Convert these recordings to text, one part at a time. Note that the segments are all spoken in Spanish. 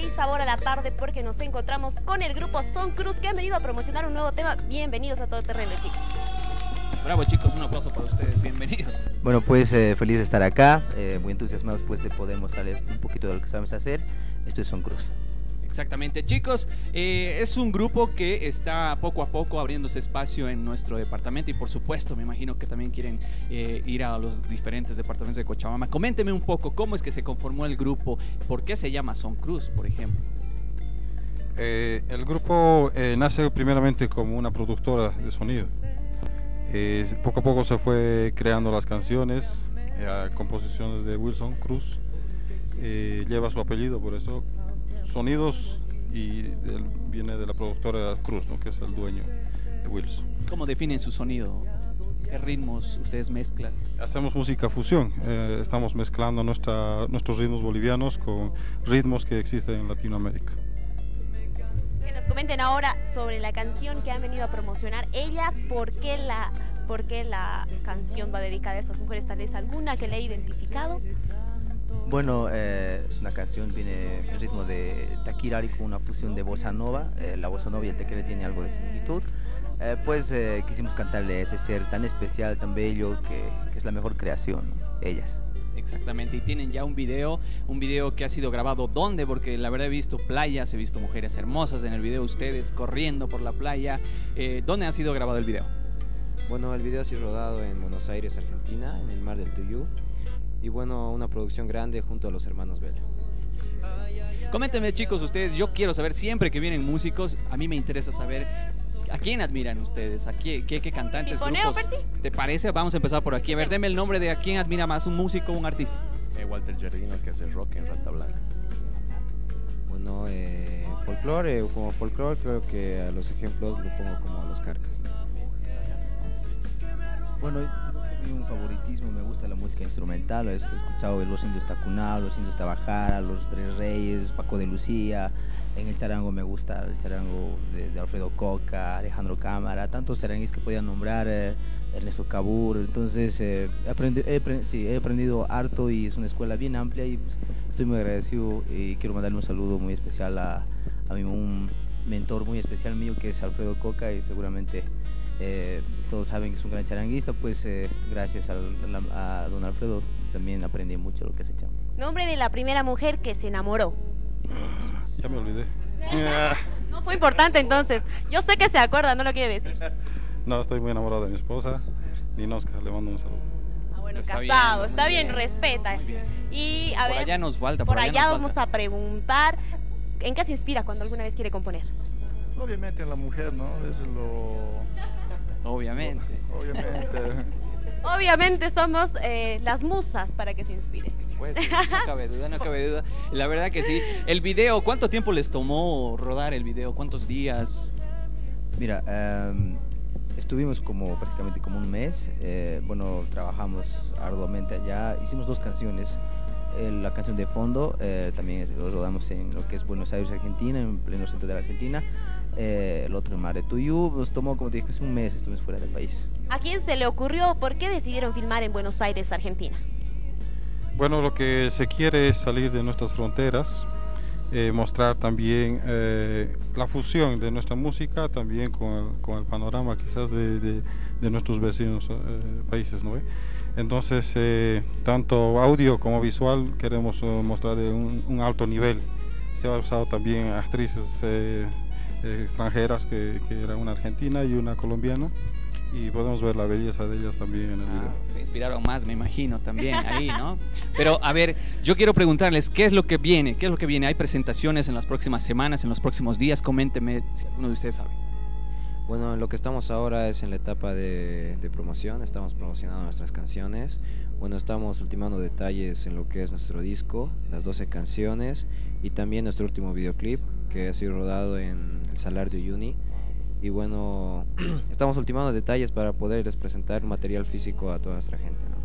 y sabor a la tarde porque nos encontramos con el grupo Son Cruz que han venido a promocionar un nuevo tema. Bienvenidos a Todo Terreno, chicos. Bravo chicos, un aplauso para ustedes, bienvenidos. Bueno, pues eh, feliz de estar acá, eh, muy entusiasmados pues de poder mostrarles un poquito de lo que sabemos hacer. Esto es Son Cruz. Exactamente, chicos, eh, es un grupo que está poco a poco abriéndose espacio en nuestro departamento y por supuesto me imagino que también quieren eh, ir a los diferentes departamentos de Cochabamba. Coménteme un poco cómo es que se conformó el grupo, por qué se llama Son Cruz, por ejemplo. Eh, el grupo eh, nace primeramente como una productora de sonido. Poco a poco se fue creando las canciones, composiciones de Wilson Cruz. Lleva su apellido, por eso sonidos y del- viene de la productora Cruz, ¿no? que es el dueño de Wilson. ¿Cómo definen su sonido? ¿Qué ritmos ustedes mezclan? Hacemos música fusión, eh, estamos mezclando nuestra- nuestros ritmos bolivianos con ritmos que existen en Latinoamérica. Que nos comenten ahora sobre la canción que han venido a promocionar ellas, por qué la, por qué la canción va dedicada a estas mujeres, tal vez alguna que le haya identificado. Bueno, eh, es una canción, viene en ritmo de taquirari con una fusión de bossa nova. Eh, la bossa nova y el tequila tiene algo de similitud. Eh, pues eh, quisimos cantarle a ese ser tan especial, tan bello, que, que es la mejor creación, ¿no? ellas. Exactamente, y tienen ya un video, un video que ha sido grabado ¿dónde? Porque la verdad he visto playas, he visto mujeres hermosas en el video, ustedes corriendo por la playa. Eh, ¿Dónde ha sido grabado el video? Bueno, el video ha sido rodado en Buenos Aires, Argentina, en el mar del Tuyú. Y bueno, una producción grande junto a los hermanos Vela. Coméntenme chicos, ustedes, yo quiero saber siempre que vienen músicos, a mí me interesa saber a quién admiran ustedes, a qué, qué, qué cantantes, ¿Pimponeo, grupos. ¿Te parece? Vamos a empezar por aquí. A ver, deme el nombre de a quién admira más, un músico o un artista. Eh, Walter Jardino que hace rock en Rata Blanca. Bueno, eh, folclore, como folclore creo que a los ejemplos lo pongo como a los carcas. Bueno, un favoritismo, me gusta la música instrumental, he escuchado los indios Tacuná, los indios Tabajara, los Tres Reyes, Paco de Lucía, en el charango me gusta el charango de, Alfredo Coca, Alejandro Cámara, tantos charanguis que podía nombrar, eh, Ernesto Cabur, entonces eh, he aprendido harto y es una escuela bien amplia y pues, estoy muy agradecido y quiero mandarle un saludo muy especial a, a mi, un mentor muy especial mío que es Alfredo Coca y seguramente eh, todos saben que es un gran charanguista, pues eh, gracias a, a don Alfredo también aprendí mucho lo que hace Chamo. Nombre de la primera mujer que se enamoró. Ya me olvidé. No fue importante entonces. Yo sé que se acuerda, no lo quiere decir. No, estoy muy enamorado de mi esposa, Ninoska, le mando un saludo. Ah, bueno, Está bien, casado, muy está bien, bien, respeta. bien. Y a por ver, allá nos falta, por por allá nos vamos falta. a preguntar, ¿en qué se inspira cuando alguna vez quiere componer? Obviamente la mujer, ¿no? Eso es lo... Obviamente. Obviamente. Obviamente somos eh, las musas para que se inspire. Pues sí, no cabe duda, no cabe duda. La verdad que sí. El video, ¿cuánto tiempo les tomó rodar el video? ¿Cuántos días? Mira, em, estuvimos como prácticamente como un mes, eh, bueno, trabajamos arduamente allá, hicimos dos canciones, eh, la canción de fondo, eh, también lo rodamos en lo que es Buenos Aires, Argentina, en pleno centro de la Argentina, eh, el otro en Mar de Tuyú, nos tomó, como te dije, es un mes, estuvimos fuera del país. ¿A quién se le ocurrió? ¿Por qué decidieron filmar en Buenos Aires, Argentina? Bueno, lo que se quiere es salir de nuestras fronteras, eh, mostrar también eh, la fusión de nuestra música también con el, con el panorama quizás de, de- de nuestros vecinos eh, países, ¿no? ve? Entonces, eh, tanto audio como visual queremos eh, mostrar de un, un alto nivel. Se ha usado también actrices eh, extranjeras, que, que era una argentina y una colombiana, y podemos ver la belleza de ellas también en el video. Ah, se inspiraron más, me imagino, también ahí, ¿no? Pero a ver, yo quiero preguntarles, ¿qué es lo que viene? ¿Qué es lo que viene? ¿Hay presentaciones en las próximas semanas, en los próximos días? Coménteme si alguno de ustedes sabe. Bueno, lo que estamos ahora es en la etapa de, de promoción, estamos promocionando nuestras canciones. Bueno, estamos ultimando detalles en lo que es nuestro disco, las 12 canciones y también nuestro último videoclip que ha sido rodado en el Salar de Uyuni. Y bueno, estamos ultimando detalles para poderles presentar material físico a toda nuestra gente. ¿no?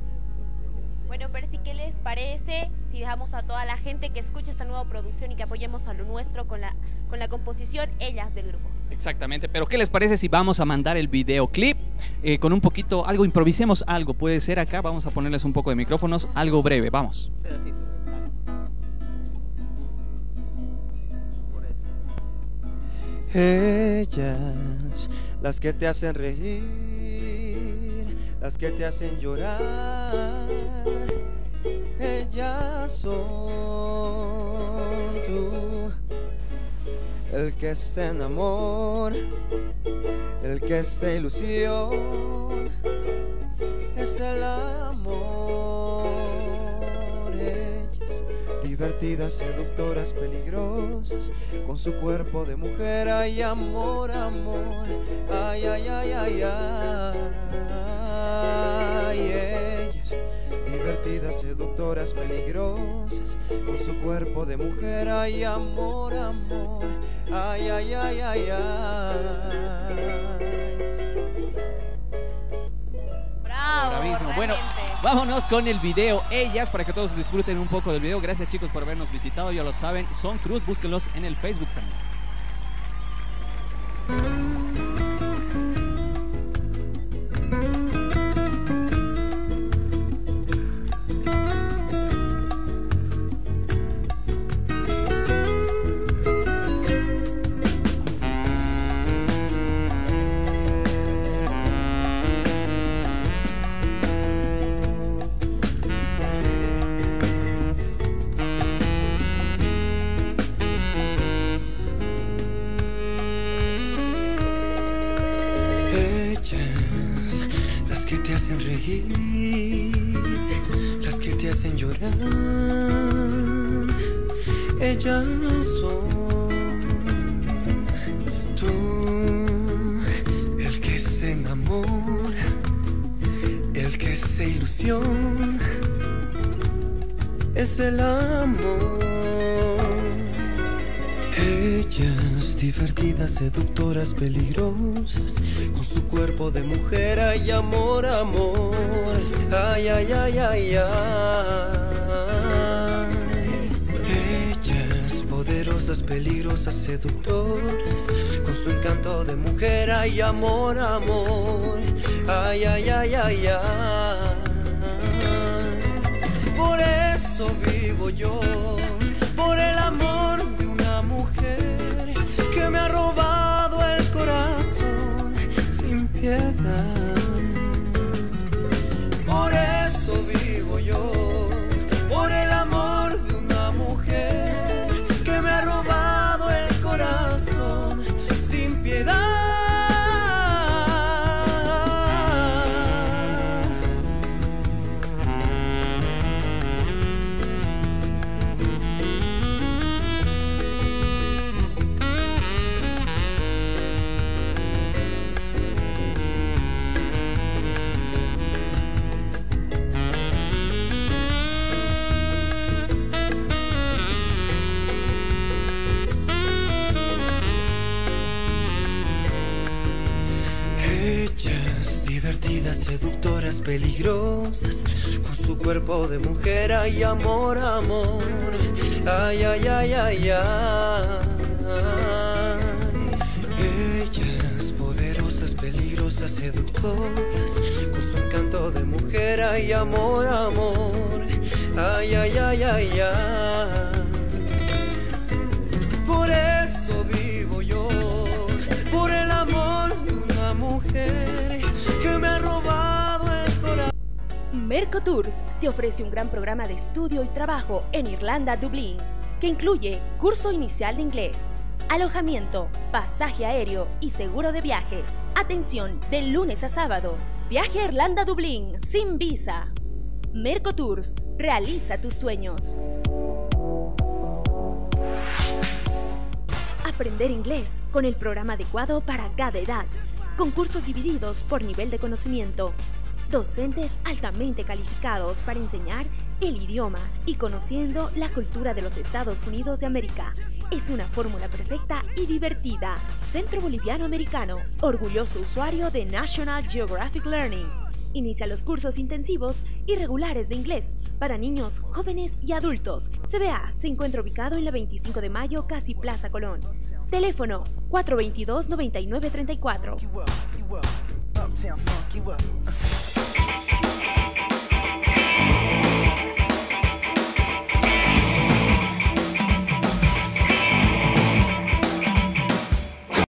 Bueno, Percy, ¿qué les parece si dejamos a toda la gente que escuche esta nueva producción y que apoyemos a lo nuestro con la, con la composición Ellas del grupo? Exactamente, pero ¿qué les parece si vamos a mandar el videoclip eh, con un poquito, algo, improvisemos algo, puede ser acá, vamos a ponerles un poco de micrófonos, algo breve, vamos. Ellas, las que te hacen reír, las que te hacen llorar, ellas son tú. El que se enamora, el que se ilusiona, es el amor. Divertidas, seductoras, peligrosas, con su cuerpo de mujer, ay amor, amor, ay, ay, ay, ay, ay, ellas, divertidas, seductoras, peligrosas, con su cuerpo de mujer, ay amor, amor, ay, ay, ay, ay, ay. Bueno, vámonos con el video Ellas para que todos disfruten un poco del video. Gracias chicos por habernos visitado, ya lo saben. Son Cruz, búsquenlos en el Facebook también. Hacen reír, las que te hacen llorar, ellas son tú, el que se enamora, el que se ilusiona, es el amor. Ellas, divertidas, seductoras, peligrosas, con su cuerpo de mujer, ay amor, amor, ay, ay, ay, ay, ay. Ellas, poderosas, peligrosas, seductoras, con su encanto de mujer, ay amor, amor, ay, ay, ay, ay, ay. Por eso vivo yo, peligrosas, con su cuerpo de mujer, ay amor, amor, ay, ay, ay, ay, ay. Ellas, poderosas, peligrosas, seductoras, con su encanto de mujer, ay amor, amor, ay, ay, ay, ay, ay. Mercotours te ofrece un gran programa de estudio y trabajo en Irlanda, Dublín, que incluye curso inicial de inglés, alojamiento, pasaje aéreo y seguro de viaje. Atención, de lunes a sábado. Viaje a Irlanda, Dublín, sin visa. Mercotours, realiza tus sueños. Aprender inglés con el programa adecuado para cada edad, con cursos divididos por nivel de conocimiento, docentes altamente calificados para enseñar el idioma y conociendo la cultura de los Estados Unidos de América. Es una fórmula perfecta y divertida. Centro Boliviano Americano, orgulloso usuario de National Geographic Learning. Inicia los cursos intensivos y regulares de inglés para niños, jóvenes y adultos. CBA se encuentra ubicado en la 25 de mayo, casi Plaza Colón. Teléfono 422-9934.